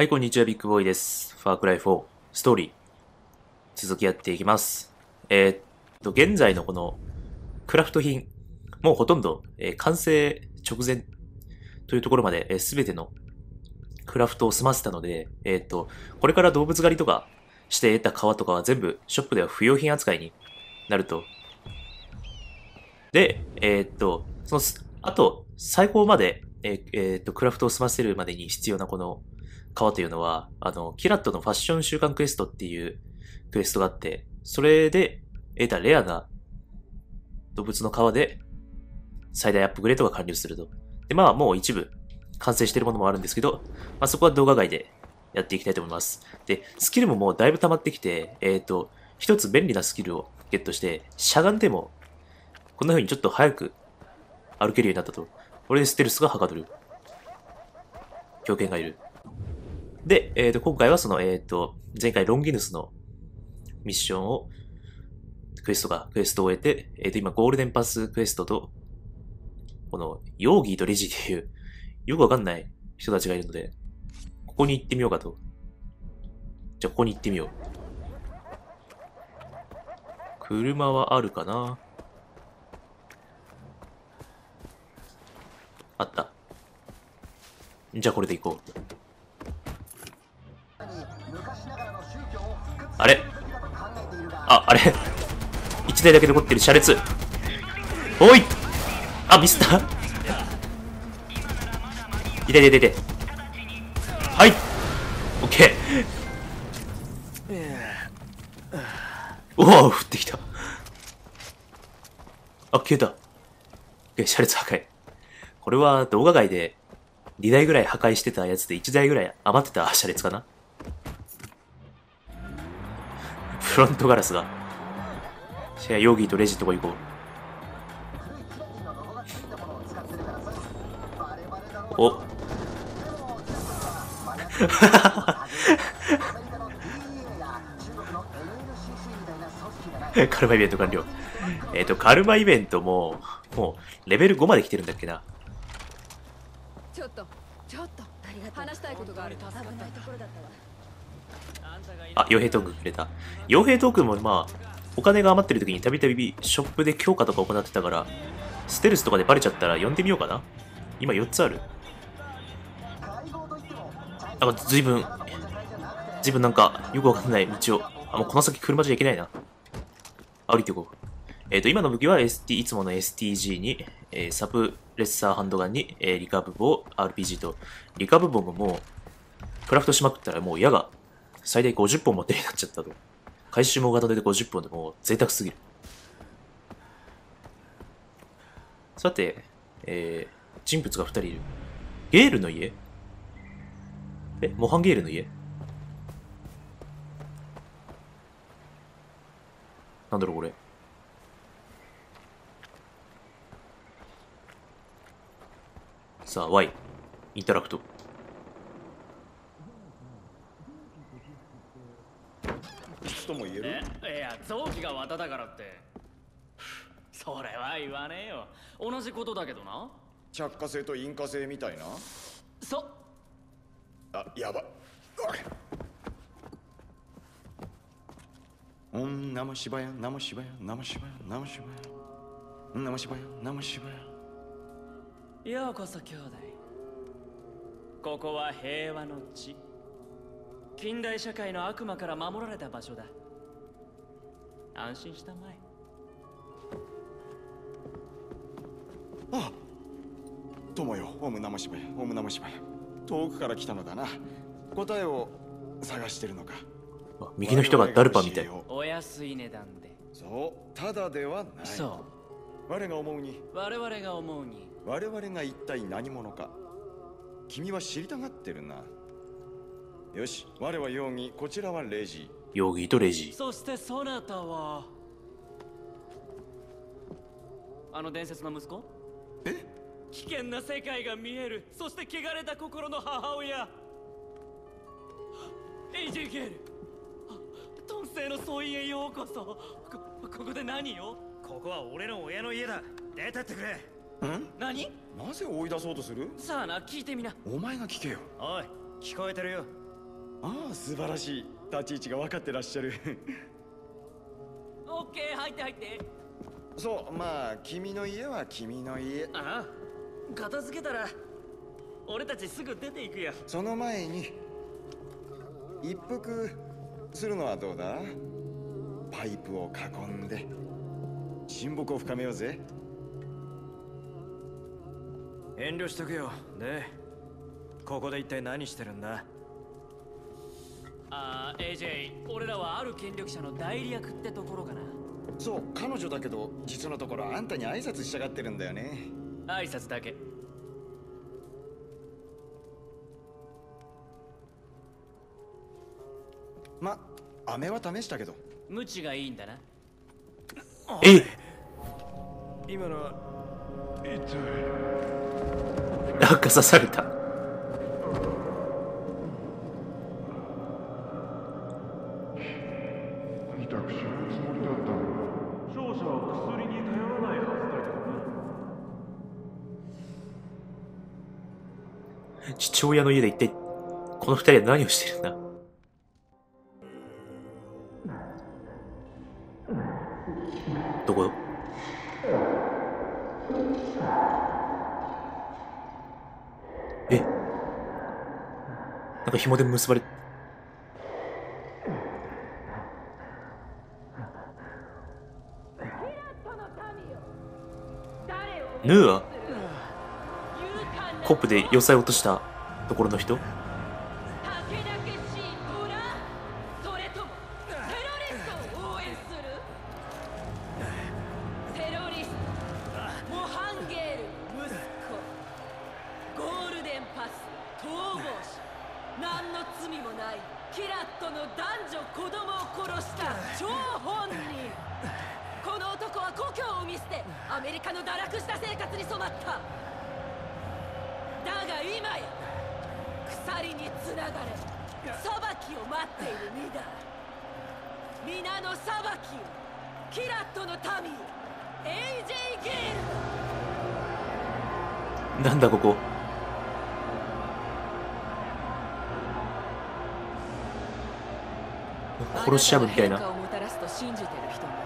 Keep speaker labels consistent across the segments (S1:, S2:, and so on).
S1: はい、こんにちは、ビッグボーイです。ファークライ4、ストーリー、続きやっていきます。えーっと、現在のこの、クラフト品、もうほとんど、えー完成直前というところまで、すべてのクラフトを済ませたので、えーっと、これから動物狩りとかして得た皮とかは全部ショップでは不要品扱いになると。で、えーっと、その、あと、最高まで、ええーっと、クラフトを済ませるまでに必要なこの、川というのは、あの、キラットのファッション週間クエストっていうクエストがあって、それで得たレアな動物の皮で最大アップグレードが完了すると。で、まあもう一部完成してるものもあるんですけど、まあそこは動画外でやっていきたいと思います。で、スキルももうだいぶ溜まってきて、えっ、と、一つ便利なスキルをゲットして、しゃがんでも、こんな風にちょっと早く歩けるようになったと。これでステルスがはかどる。狂犬がいる。で、えっ、と、今回はその、えっ、と、前回ロンギヌスのミッションを、クエストが、クエストを終えて、えっ、と、今、ゴールデンパスクエストと、この、ヨーギーとレジっていう、よくわかんない人たちがいるので、ここに行ってみようかと。じゃあ、ここに行ってみよう。車はあるかな？あった。じゃあ、これで行こう。あ、あれ一台だけ残ってる車列。おいあ、ミスったいていていて。はいオッケー。おお降ってきた。あ、消えた。オッケー車列破壊。これは動画外で2台ぐらい破壊してたやつで1台ぐらい余ってた車列かな？フロントガラスが。じゃあ、ヨーギーとレジとこ行こう。お。カルマイベント完了。えっ、と、カルマイベントも、もう、レベル5まで来てるんだっけな。
S2: ちょっとちょっと話したいことがある危ないところだったわ
S1: あ、傭兵トークンくれた。傭兵トークンもまあ、お金が余ってる時にたびたびショップで強化とか行ってたから、ステルスとかでバレちゃったら呼んでみようかな。今4つある。なんか随分、随分なんかよくわかんない道を。あ、もうこの先車じゃいけないな。あ降りていこう。えっ、と、今の武器は ST、いつもの STG に、えーサブレッサーハンドガンに、えーリカーブボ、RPG と、リカーブボももう、クラフトしまくったらもう矢が最大50本持ってるようになっちゃったと。回収も型で50本でも贅沢すぎる。さて、えー、人物が2人いる。ゲールの家？え、モハンゲールの家？なんだろうこれ。さあ、Y。インタラクト。
S3: とも言える
S4: えいや臓器が綿だからって。それは言わねえよ。同じことだけどな。
S3: 着火性と引火性みたいな？
S4: そ。
S3: あやばい。オンナモシバヤナモシバヤナモシバヤナモシバヤナモシバヤナモシバヤ
S4: ようこそ兄弟。ここは平和の地。近代社会の悪魔から守られた場所だ安心したまえ。
S3: あ友よオムナモシバヤオムナモシバヤ遠くから来たのだな。答えを探してるのか。
S1: あ右の人がダルパみたい。
S4: お安い値段で。
S3: そうただではない。
S4: そ
S3: 我が思うに。
S4: う我々が思うに。
S3: 我々が一体何者か。君は知りたがってるな。よし我は容疑こちらはレジ
S1: ヨーギーとレジ。
S4: そしてそなたはあの伝説の息子？
S3: え？
S4: 危険な世界が見える。そして汚れた心の母親。エイジェゲル。トンセイの総員へようこそ。こここで何よ？
S5: ここは俺の親の家だ。出てってくれ。
S3: ん？
S4: 何？
S3: なぜ追い出そうとする？
S4: さあな聞いてみな。
S3: お前が聞けよ。
S5: おい聞こえてるよ。
S3: ああ素晴らしい立ち位置が分かってらっしゃる。
S4: オッケー入って入って。
S3: そうまあ君の家は君の家。
S4: ああ片付けたら俺たちすぐ出ていくよ。
S3: その前に一服するのはどうだ？パイプを囲んで。親睦を深めようぜ。
S5: 遠慮しとくよ。でここで一体何してるんだ？
S4: ああ AJ 俺らはある権力者の代理役ってところかな。
S3: そう彼女だけど実のところあんたに挨拶したがってるんだよね。
S4: 挨拶だけ。
S3: ま飴は試したけど。
S4: 無知がいいんだな。
S1: え？
S5: 今のは
S1: なんか刺された。父親の家で一体、この二人は何をしてるんだ？どこ？え？なんか紐で結ばれ、要塞落としたところの人？
S2: につながれ。裁きを待っている身だ。皆の裁きを。キラットの民よ AJ ゲール
S1: なんだここ。殺し合うみたいな。
S2: をもたらすと信じてる人もい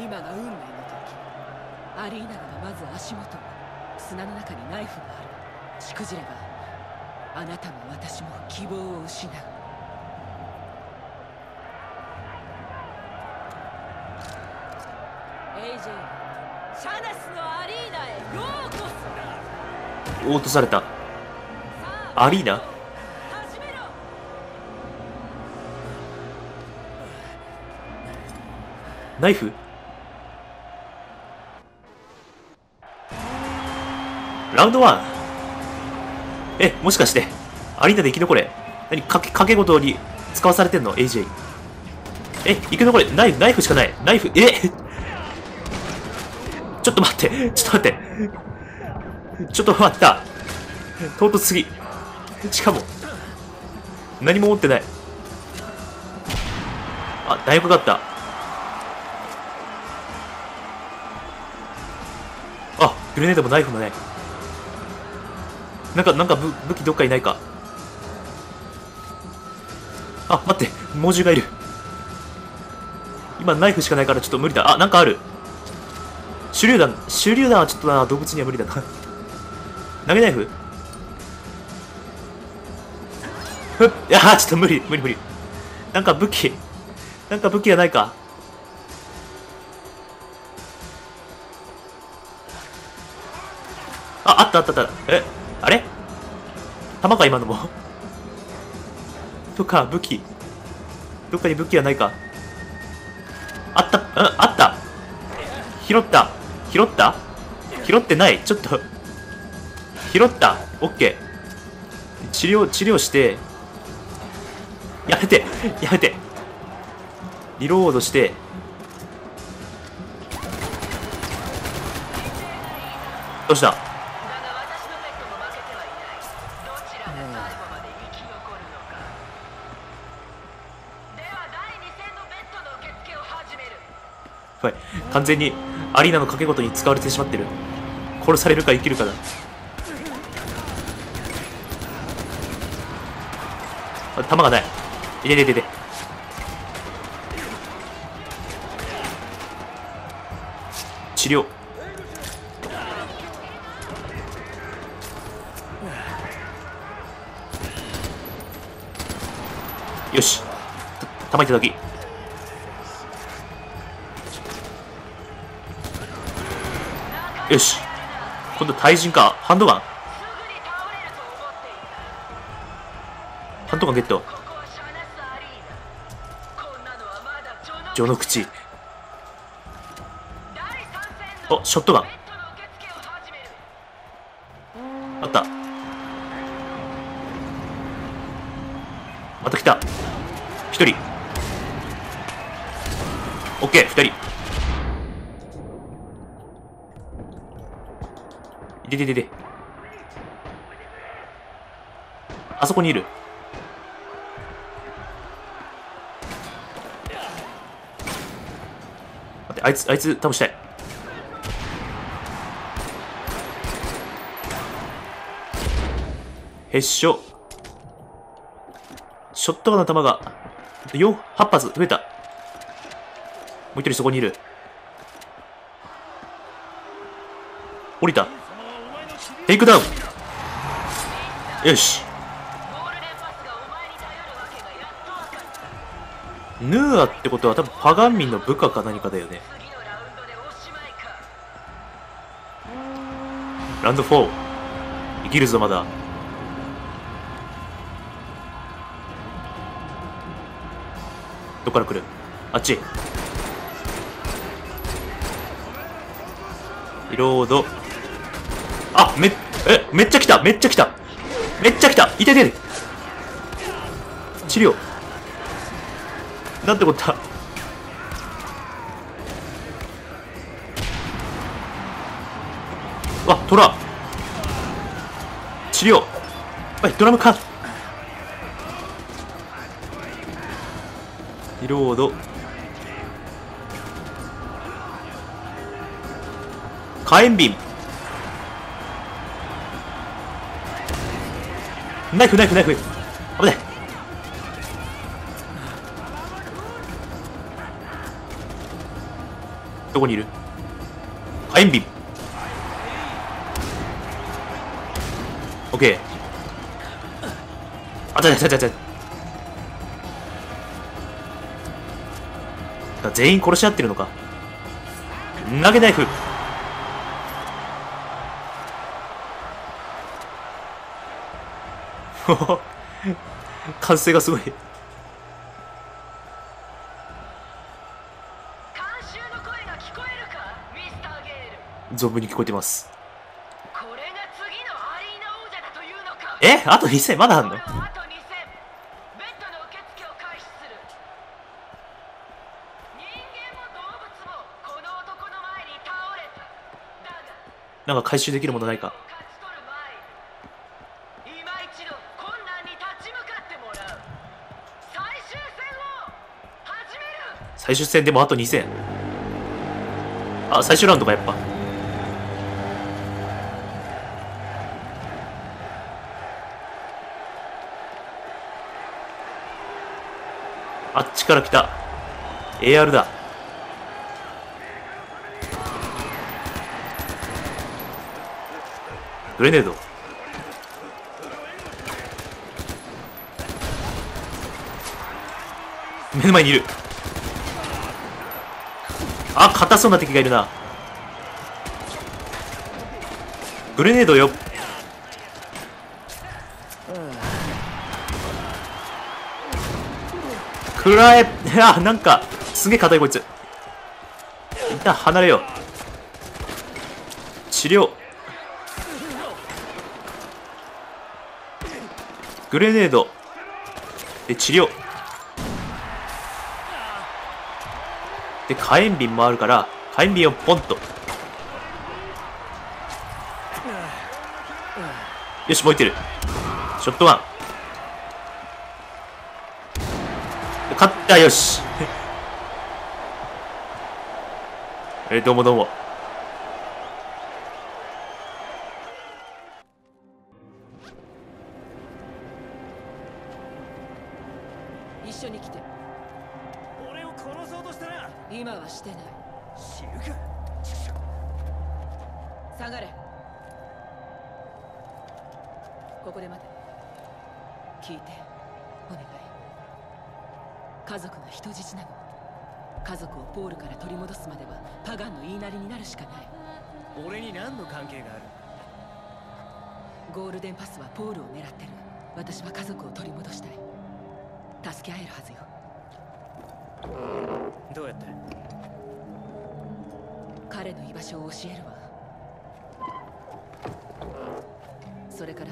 S2: る。今が運命の時。アリーナがまず足元。砂の中にナイフがある。しくじればあなたも私も希望を失う。シャナスのアリーナへようこそ。
S1: 落とされた。アリーナ？ナイフ？ラウンドワンえ、もしかして、アリーナで生き残れ何かけ、かけ事に使わされてんの ?AJ。え、生き残れナイフ、ナイフしかない。ナイフ、え？ちょっと待って、ちょっと待って。ちょっと待った。唐突すぎ。しかも、何も持ってない。あ、だいぶかかった。あ、グレネードもナイフもない。なんか、なんか武武器どっかいないか。あ、待って、猛獣がいる。今ナイフしかないからちょっと無理だ。あ、なんかある。手榴弾、手榴弾はちょっとな、動物には無理だな。投げナイフ？ふっ、いや、ちょっと無理、無理無理。なんか武器、なんか武器がないか。あ、あったあったあった。え、あれ？弾か今のも。とか、武器。どっかに武器はないか。あった、うん、あった。拾った。拾った？拾ってない？ちょっと。拾った。オッケー。治療、治療して。やめてやめてリロードして。どうした？完全にアリーナの賭け事に使われてしまってる。殺されるか生きるかだ。あ弾がない。いてててて。治療。よし。弾いただき。よし。今度対人か。ハンドガン。ハンドガンゲット。序の口。お、ショットガン。あった。また来た。一人。オッケー、二人。ててて。あそこにいる。待って、あいつ、あいつ倒したい。へっしょ。ショットガンの弾が、4、8発増えた。もう一人そこにいる。降りた。テイクダウンよし。ヌーアってことは多分パガンミンの部下か何かだよね。ラウンド4。生きるぞまだ。どっから来る？あっち。リロード。あ、め、え、めっちゃ来ためっちゃ来ためっちゃ来た痛いてて治療。なんてこった。わ、トラ。治療。はい、ドラム缶。リロード。火炎瓶。ナイフ、ナイフ、ナイフ。危ない。どこにいる？火炎瓶。オッケー。あ、ちゃちゃちゃちゃ。全員殺し合ってるのか。投げナイフ。歓声がすごい。存分に聞こえてます。え？あと2000まだあんの？
S2: これはあと2000ベッドの受付を開始する。人間も動物もこの男の前に倒れた。だが。
S1: なんか回収できるものないか？
S2: 最終戦
S1: でもあと2000。あ、最終ラウンドか、やっぱ。あっちから来た。AR だ。グレネード。目の前にいる。あ、硬そうな敵がいるな。グレネードよ。くらえ。あ、なんか、すげえ硬いこいつ。一旦離れよう。治療。グレネード。で、治療。で、火炎瓶もあるから、火炎瓶をポンと。よし、燃えてる。ショットワン。勝った、よし。え、どうもどうも。
S2: ここで待て。聞いてお願い。家族が人質なの。家族をポールから取り戻すまではパガンの言いなりになるしかない。
S5: 俺に何の関係がある？
S2: ゴールデンパスはポールを狙ってる。私は家族を取り戻したい。助け合えるはずよ。
S5: どうやって？
S2: 彼の居場所を教えるわ。それから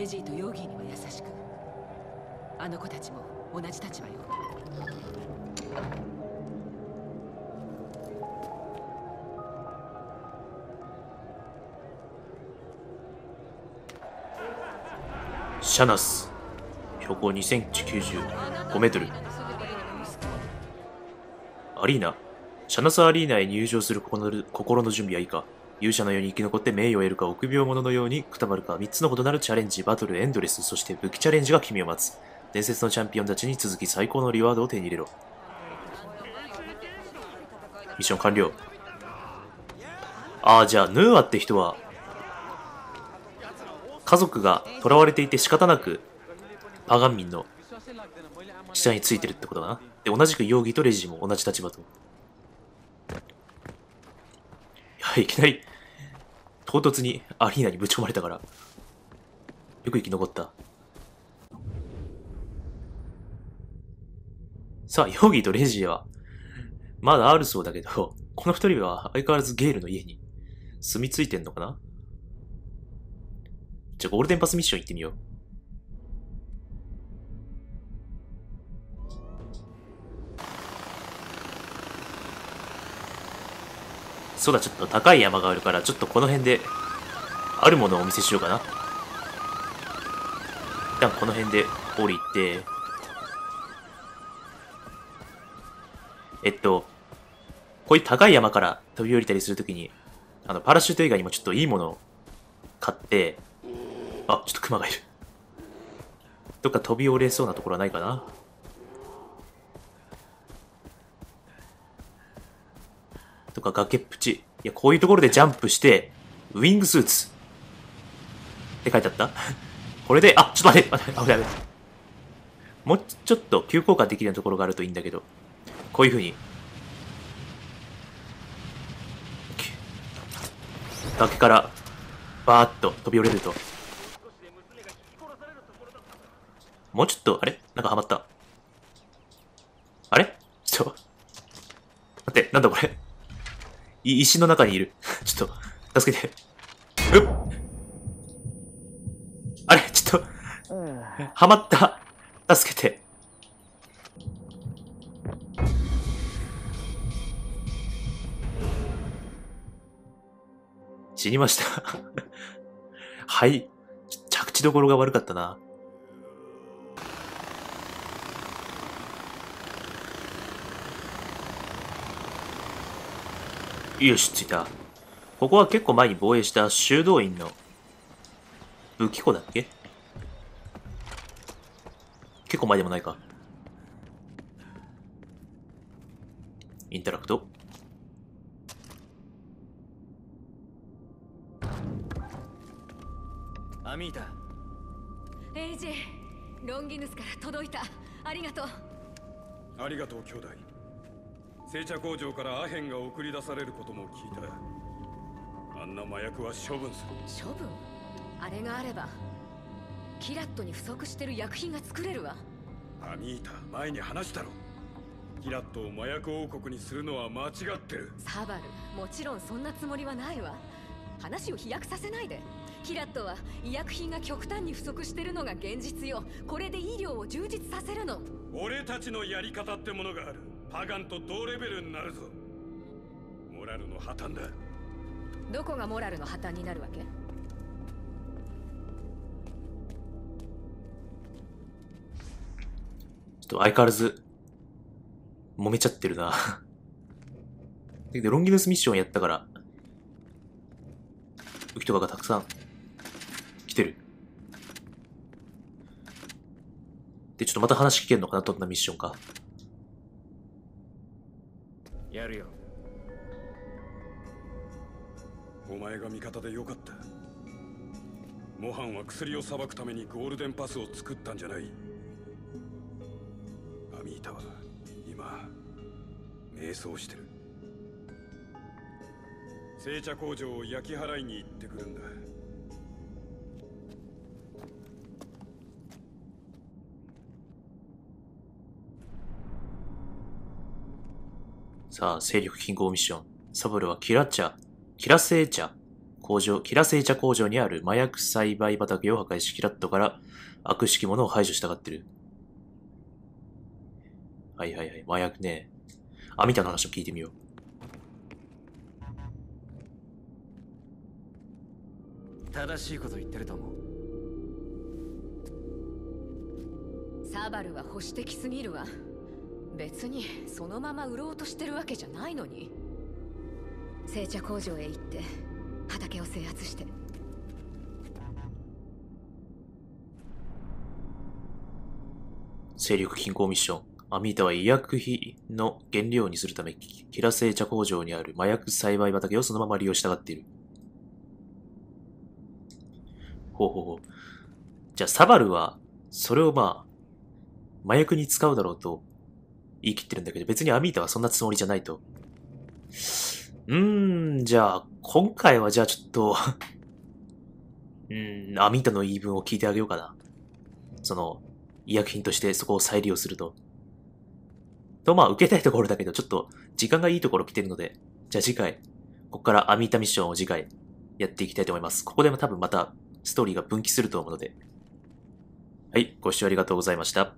S2: レジーとヨギーには優しくあの子たちも同じ立場よ
S1: シャナス。標高2095メートル。アリーナ。シャナスアリーナへ入場する心の準備はいいか？勇者のように生き残って名誉を得るか臆病者のようにくたばるか3つの異なるチャレンジ、バトル、エンドレス、そして武器チャレンジが君を待つ。伝説のチャンピオンたちに続き最高のリワードを手に入れろ。ミッション完了。ああ、じゃあ、ヌーアって人は、家族が囚われていて仕方なく、パガン民の下についてるってことだな。で、同じく容疑とレジも同じ立場と。いや、いきなり、唐突にアリーナにぶち込まれたから、よく生き残った。さあ、ヨギーとレジーは、まだあるそうだけど、この二人は相変わらずゲールの家に住み着いてんのかな？じゃあゴールデンパスミッション行ってみよう。そうだ、ちょっと高い山があるから、ちょっとこの辺で、あるものをお見せしようかな。一旦この辺で降りて、えっと、こういう高い山から飛び降りたりするときに、あの、パラシュート以外にもちょっといいものを買って、あ、ちょっとクマがいる。どっか飛び降りそうなところはないかなとか崖っぷち。いや、こういうところでジャンプして、ウィングスーツ。って書いてあった これで、あ、ちょっと待って、待て、危ない危ない。もうちょっと急降下できるところがあるといいんだけど、こういう風に。崖から、バーッと飛び降りると。もうちょっと、あれ？なんかハマった。あれ？ちょっと。待って、なんだこれ？い石の中にいる。ちょっと、助けて。うっあれちょっと、はまった。助けて。死にました。はい。着地どころが悪かったな。よし、着いた。ここは結構前に防衛した修道院の武器庫だっけ？結構前でもないか。インタラクト。
S5: アミータ
S6: エイジロンギヌスから届いたありがとう
S7: ありがとう兄弟製茶工場からアヘンが送り出されることも聞いた。あんな麻薬は処分する。
S6: 処分？あれがあればキラットに不足してる薬品が作れるわ。
S7: アミータ前に話したろ。キラットを麻薬王国にするのは間違ってる。
S6: サバルもちろんそんなつもりはないわ。話を飛躍させないで。キラットは医薬品が極端に不足してるのが現実よ。これで医療を充実させるの。
S7: 俺たちのやり方ってものがあるパガンと同レベルになるぞモラルの破綻だ
S6: どこがモラルの破綻になるわけ？
S1: ちょっと相変わらず、揉めちゃってるな。で、ロンギヌスミッションやったから、武器とかがたくさん来てる。で、ちょっとまた話聞けんのかな？どんなミッションか。
S7: 前が味方でよかった。モハンは薬を裁くためにゴールデンパスを作ったんじゃない。アミータは今迷走してる。製茶工場を焼き払いに行ってくるんだ。
S1: さあ、勢力均衡ミッション。サブルはキラ茶、キラ製茶工場、キラ製茶工場にある麻薬栽培畑を破壊し、キラットから悪しきものを排除したがってる。はいはいはい、麻薬ね。アミタの話を聞いてみよう。
S5: 正しいこと言ってると思う
S6: サバルは保守的すぎるわ別にそのまま売ろうとしてるわけじゃないのに製茶工場へ行って畑を制圧して
S1: 勢力均衡ミッション。アミータは医薬費の原料にするため、キラ製茶工場にある麻薬栽培畑をそのまま利用したがっている。ほうほうほう。じゃあ、サバルは、それをまあ、麻薬に使うだろうと言い切ってるんだけど、別にアミータはそんなつもりじゃないと。うーん、じゃあ、今回はじゃあちょっと うーん、アミータの言い分を聞いてあげようかな。その、医薬品としてそこを再利用すると。と、まあ、受けたいところだけど、ちょっと、時間がいいところ来てるので、じゃあ次回、ここからアミータミッションを次回、やっていきたいと思います。ここでも多分また、ストーリーが分岐すると思うので。はい、ご視聴ありがとうございました。